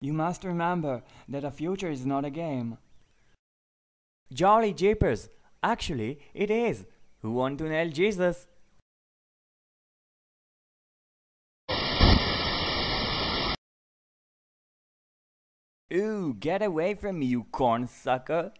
You must remember that a future is not a game. Jolly Japers! Actually, it is. Who want to nail Jesus? Ooh, get away from me, you corn sucker!